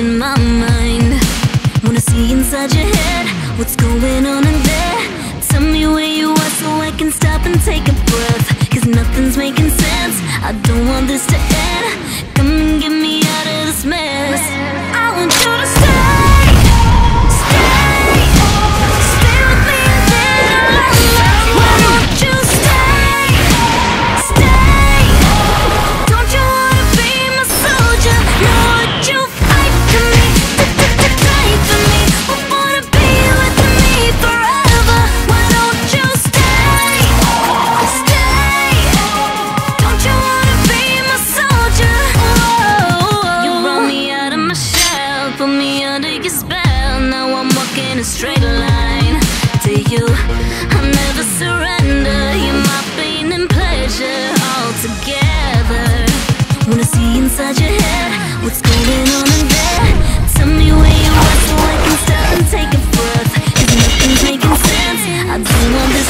in my mind. Wanna see inside your head What's going on in there? Tell me where you are so I can stop and take a breath. Cause nothing's making sense. I don't want this to end. Come you. I never surrender. You're my pain and pleasure all together Wanna see inside your head? What's going on in there? Tell me where you are so I can stop and take a breath. If nothing's making sense. I don't want this